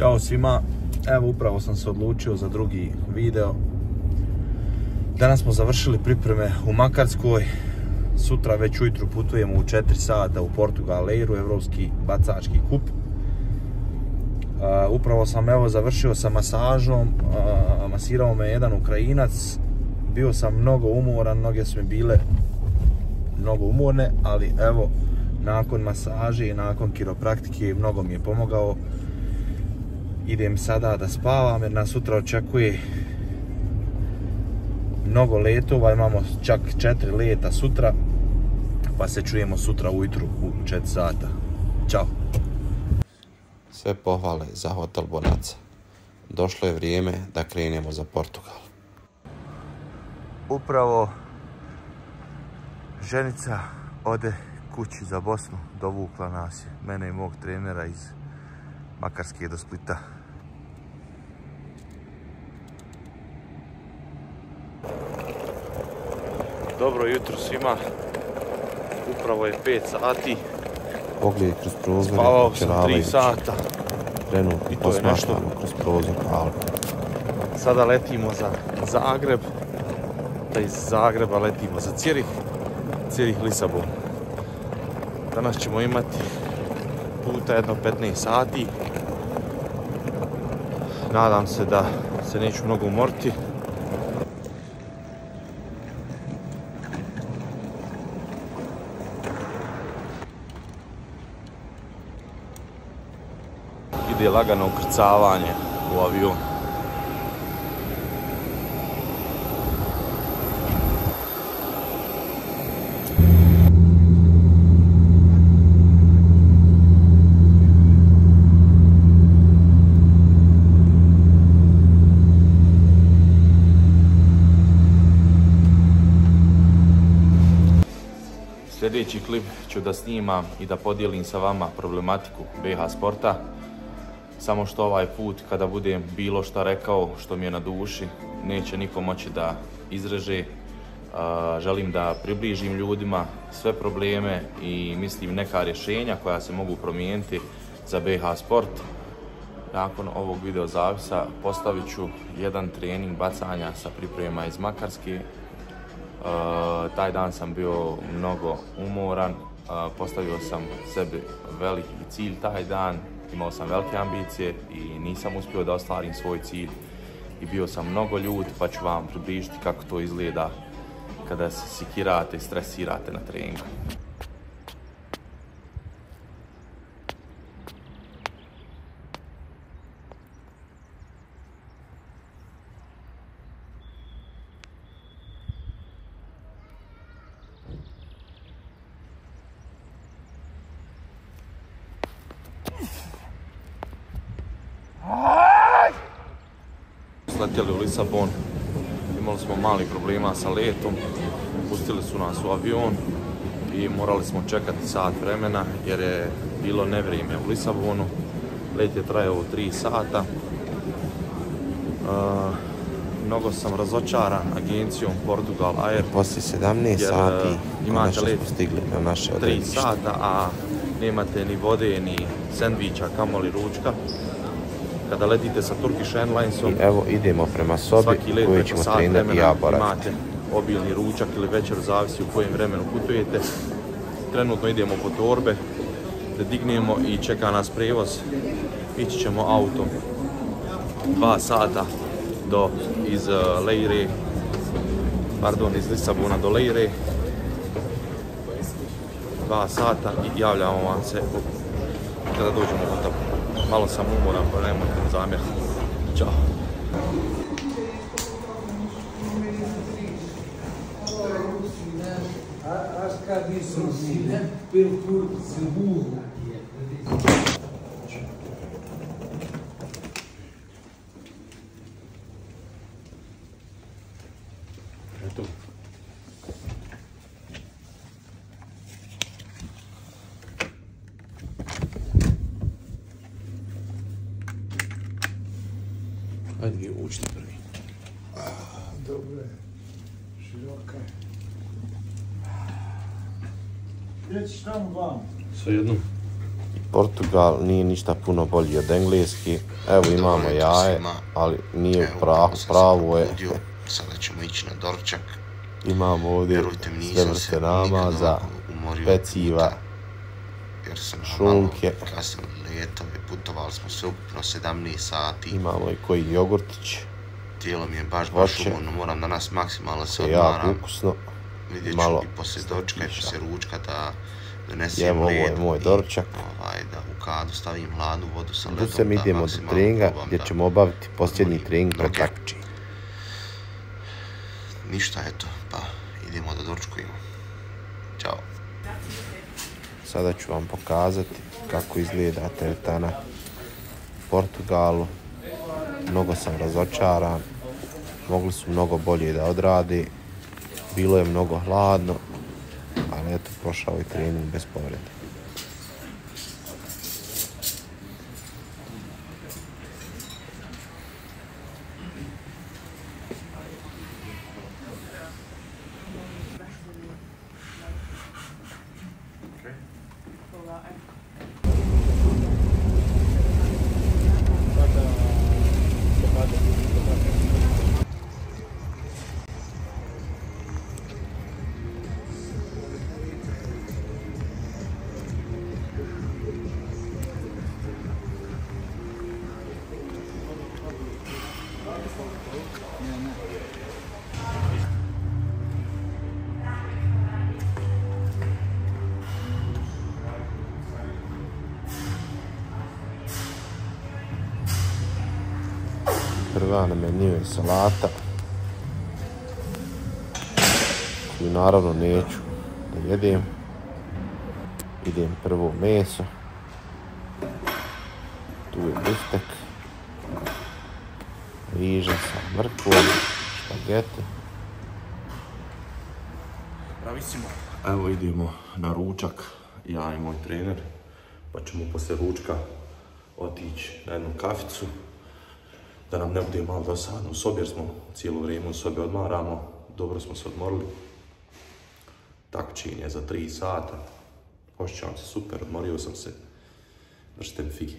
Ćao svima, evo upravo sam se odlučio za drugi video. Danas smo završili pripreme u Makarskoj. Sutra već ujutru putujemo u 4 sata u Portugal Leiru, Evropski bacački kup. upravo sam evo završio sa masažom, masirao me jedan Ukrajinac. Bio sam mnogo umoran, noge su mi bile mnogo umorne, ali evo nakon masaže i nakon kiropraktike mnogo mi je pomogao idem sada da spavam jer nas sutra očekuje mnogo letova, imamo čak četiri leta sutra, pa se čujemo sutra ujutru u 4 sata. Ćao! Sve pohvale za hotel Bonaca. Došlo je vrijeme da krenemo za Portugal. Upravo ženica ode kući za Bosnu, dovukla nas je, mene i mog trenera iz Makarske do Splita. Dobro jutro svima. Upravo je 5 sati. Pogledaj kroz prozor. Spavao sam 3 sata. Trenutno posmaštamo kroz prozor Sada letimo za Zagreb. Da iz Zagreba letimo za Cirih. Cirih Lisabon. Danas ćemo imati puta jedno 15 sati. Nadam se da se neću mnogo umoriti. Ide lagano ukrcavanje u avion. Sljedeći klip ću da snimam i da podijelim sa vama problematiku BH sporta samo što ovaj put kada budem bilo šta rekao što mi je na duši, neće niko moći da izreže. Želim da približim ljudima sve probleme i mislim neka rješenja koja se mogu promijeniti za BH Sport. Nakon ovog video zavisa postavit ću jedan trening bacanja sa priprema iz Makarske. Taj dan sam bio mnogo umoran, postavio sam sebi veliki cilj taj dan, imao sam velike ambicije i nisam uspio da ostvarim svoj cilj i bio sam mnogo ljud pa ću vam približiti kako to izgleda kada se sikirate i stresirate na treningu. Sletjeli u Lisabon, imali smo mali problema sa letom, pustili su nas u avion i morali smo čekati sat vremena jer je bilo nevrijeme u Lisabonu. Let je trajao 3 sata. mnogo sam razočaran agencijom Portugal Air. Poslije 17 sati imate let stigli na naše 3 sata, a nemate ni vode, ni sandviča, kamoli ručka kada letite sa Turkish Airlinesom. evo idemo prema sobi koju ćemo trenirati ja Imate obilni ručak ili večer, zavisi u kojem vremenu putujete. Trenutno idemo po torbe, da dignemo i čeka nas prevoz. Ići ćemo autom dva sata do iz uh, Leire, pardon, iz Lisabona do Leire. Dva sata i javljamo vam se kada dođemo u. Malo sam umoran, pa nemojte mi zamjeriti. Ćao. Acho que a disciplina pelo seguro. Ajde vi učite prvi. Dobro je. Široka je. Ćeš tamo vam? Sve jedno. Portugal nije ništa puno bolji od engleski. Evo imamo jaje, ali nije Evo, se pravo je. Sada ćemo ići na dorčak. Imamo ovdje sve vrste namaza, peciva, puta, Jer sam šunke. malo kasnili letove, putovali smo sve ukupno 17 sati. imamo i koji jogurtić, Tijelo mi je baš baš umorno, moram danas maksimalno se je jako odmaram. ukusno. Vidjet ću malo i poslije dočka i poslije ručka da donesem Evo, ovo je led moj i, doručak. Ovaj, da u kadu stavim hladnu vodu sa Tu ledom. se mi da idemo do treninga gdje da ćemo obaviti posljednji trening pred noge. takmičenje. Ništa, eto, pa idemo da doručkujemo. Ćao. Sada ću vam pokazati kako izgleda teretana u Portugalu. Mnogo sam razočaran. Mogli su mnogo bolje da odradi. Bilo je mnogo hladno, ali eto prošao je trening bez povrede. Prva na meniju je salata. Koju naravno neću da jedem. Idem prvo meso. Tu je biftek. Riža sa mrkvom, špageti. Bravissimo. Evo idemo na ručak, ja i moj trener, pa ćemo poslije ručka otići na jednu kaficu, da nam ne bude malo dosadno u sobi jer smo cijelo vrijeme u sobi odmaramo, dobro smo se odmorili. Takmičenje je za 3 sata, osjećam se super, odmorio sam se, držite mi figi.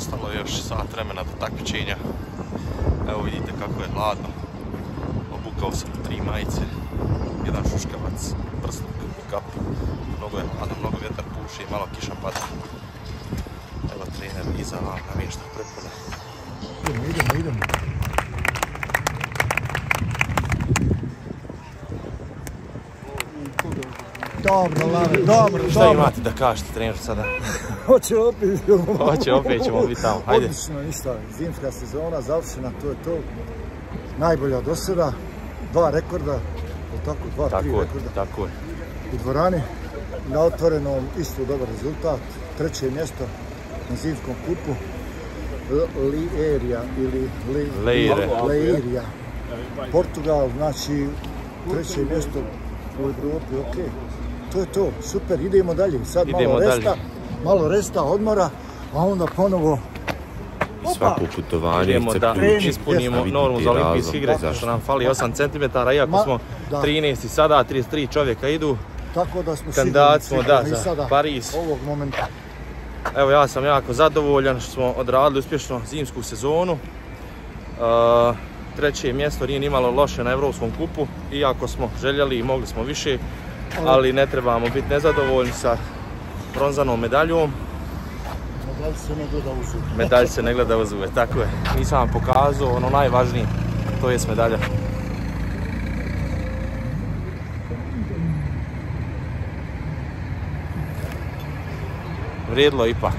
Ostalo još sat vremena do takmičenja. Evo vidite kako je hladno. Obukao sam tri majice, jedan šuškavac, prsluk, kapu. Mnogo je hladno, mnogo vjetar puši i malo kiša pada. Evo trener iza vam namješta prepone. Idemo, idemo, idemo. Dobro, Lave, dobro, Šta dobro. imate da kažete trener sada? Hoće opet. Hoće, opet ćemo biti tamo, hajde. Odlično, ništa. Zimska sezona završena, to je to. Najbolja do sada. Dva rekorda, tako, dva, tri Tako je, rekorda tako je. u dvorani. Na otvorenom isto dobar rezultat. Treće mjesto na zimskom kupu. Lierija ili. Leirija. Portugal, znači treće mjesto u Europi, ok. To je to, super, idemo dalje. Sad Idemo malo resta, dalje. malo resta, odmora, a onda ponovo Svako putovanje Idemo da ispunimo normu za olimpijske igre, zašto. što nam fali 8 cm, iako Ma, smo da. 13 sada, 33 čovjeka idu. Tako da smo Kandidati sigurni, smo, da, za sada Pariz. Ovog momenta. Evo ja sam jako zadovoljan što smo odradili uspješno zimsku sezonu. E, treće mjesto nije nimalo loše na Evropskom kupu, iako smo željeli i mogli smo više, ali ne trebamo biti nezadovoljni sa bronzanom medaljom. Da li se ne gleda u zub? Medalj se ne gleda u zube, tako je. Nisam vam pokazao ono najvažnije, to je medalja. Vrijedilo je ipak.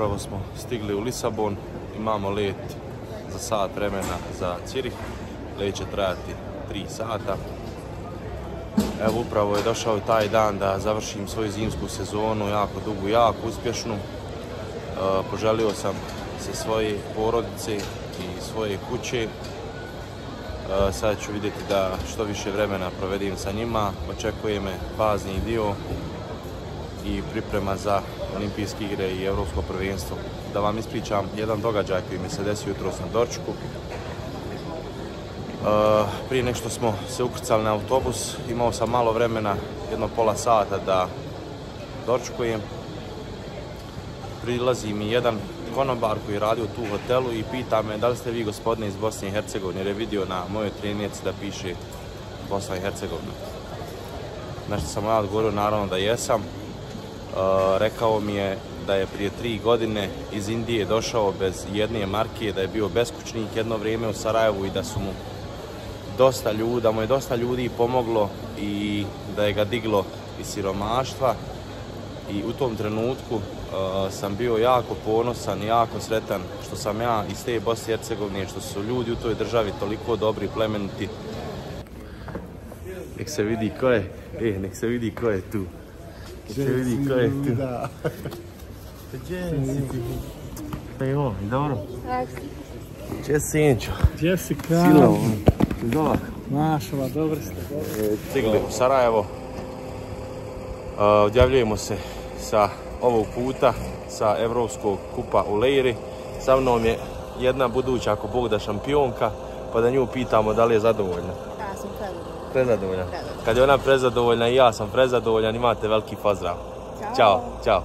Upravo smo stigli u Lisabon, imamo let za sat vremena za Cirih. Let će trajati 3 sata. Evo upravo je došao i taj dan da završim svoju zimsku sezonu, jako dugu, jako uspješnu. E, poželio sam se svoje porodice i svoje kuće. E, Sada ću vidjeti da što više vremena provedim sa njima. Očekuje me bazni dio i priprema za olimpijske igre i europsko prvenstvo. Da vam ispričam jedan događaj koji mi se desio jutros na dočku. Uh, prije nek što smo se ukrcali na autobus, imao sam malo vremena, jedno pola sata da dočkujem. Prilazi mi jedan konobar koji radi u tu hotelu i pita me da li ste vi gospodine iz Bosne i Hercegovine jer je vidio na mojoj trenijeci da piše Bosna i Hercegovina. Na sam ja odgovorio naravno da jesam. Rekao mi je da je prije tri godine iz Indije došao bez jedne marke, da je bio beskućnik jedno vrijeme u Sarajevu i da su mu dosta ljudi, da mu je dosta ljudi pomoglo i da je ga diglo iz siromaštva i u tom trenutku sam bio jako ponosan i jako sretan što sam ja iz te Bosne i Hercegovine, što su ljudi u toj državi toliko dobri, plemeniti. Nek se vidi ko je, e, nek se vidi ko je tu. Se vidi ko je tu. Evo, dobro. Če sinčo? Gdje si Silo, kralj? Dobar. Mašala, dobro ste. stigli u Sarajevo. Uh, Odjavljujemo se sa ovog puta sa Evropskog kupa u Leiri. Sa mnom je jedna buduća, ako Bog da, šampionka, pa da nju pitamo da li je zadovoljna. Prezadovoljna. Kad je ona prezadovoljna i ja sam prezadovoljan, imate veliki pozdrav. Ćao. Ćao, ćao.